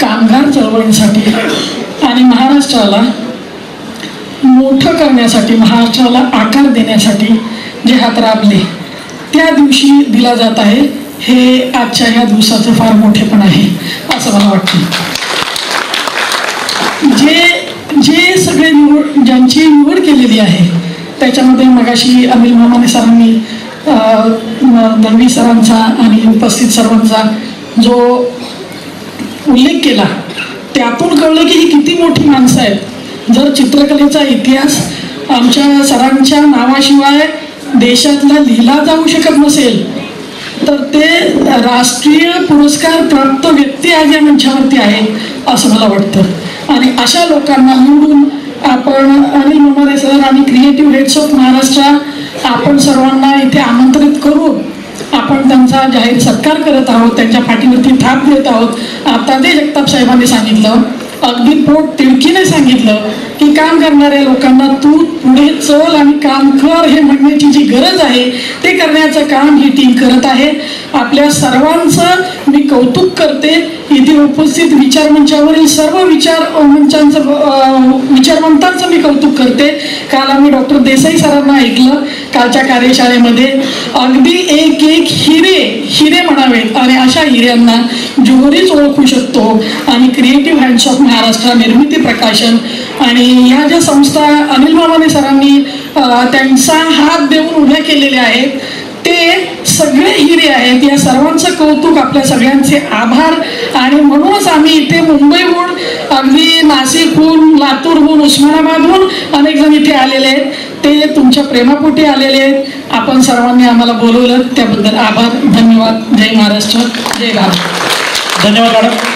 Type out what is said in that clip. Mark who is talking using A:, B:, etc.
A: कामगार चळवळीसाठी आणि महाराष्ट्राला मोठं करण्यासाठी महाराष्ट्राला आकार देण्यासाठी जे हात राबले त्या दिवशी दिला जात आहे. हे आजच्या ह्या दिवसाचं फार मोठेपण आहे असं मला वाटतं. जे जे सगळे निवड ज्यांची निवड केलेली आहे त्याच्यामध्ये मगाशी अनिल मामाने सरांनी अं, दळवी सरांचा आणि उपस्थित सर्वांचा जो उल्लेख केला. त्यातून कळलं की ही किती मोठी माणसं आहेत. जर चित्रकलेचा इतिहास आमच्या सरांच्या नावाशिवाय देशातला लिहिला जाऊ शकत नसेल तर ते राष्ट्रीय पुरस्कार प्राप्त व्यक्ती आज या मंचावरती आहेत असं मला वाटतं. आणि अशा लोकांना निवडून आपण अनिल ममारे सर आणि क्रिएटिव्ह हेड्स ऑफ महाराष्ट्र आपण सर्वांना इथे आमंत्रित करू. आपण त्यांचा जाहीर सत्कार करत आहोत त्यांच्या पाठीवरती थाप देत आहोत. आता ते जगताप साहेबांनी सांगितलं अगदी पोट तिडकीने सांगितलं की काम करणाऱ्या लोकांना तू पुढे चल आणि काम कर हे म्हणण्याची जी गरज आहे ते करण्याचं काम ही टीम करत आहे. आपल्या सर्वांचं मी कौतुक करते. इथे उपस्थित विचार मंचावरील सर्व विचार मंचांचं विचारवंतांचं मी कौतुक करते. काल आम्ही डॉक्टर देसाई सरांना ऐकलं. कालच्या कार्यशाळेमध्ये अगदी एक एक हिरे हिरे म्हणावे. आणि अशा हिऱ्यांना जोहरीच ओळखू शकतो. आणि क्रिएटिव्ह हँड्स ऑफ महाराष्ट्र निर्मिती प्रकाशन. आणि ह्या ज्या संस्था अनिल मामाने सरांनी त्यांचा हात देऊन उभ्या केलेल्या आहेत ते सगळे हिरे आहेत. या सर्वांचं कौतुक आपल्या सगळ्यांचे आभार. आणि म्हणूनच आम्ही इथे मुंबईहून अगदी नाशिकहून लातूरहून उस्मानाबादहून अनेक जण इथे आलेले आहेत. ते तुमच्या प्रेमापोटी आलेले आहेत. आपण सर्वांनी आम्हाला बोलवलं. त्याबद्दल आभार धन्यवाद. जय महाराष्ट्र. जय भारत.
B: धन्यवाद मॅडम.